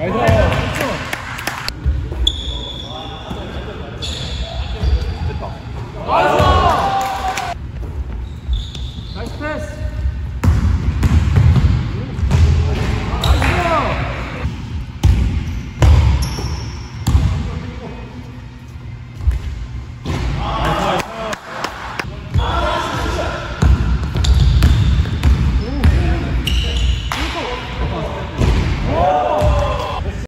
나이스! 패스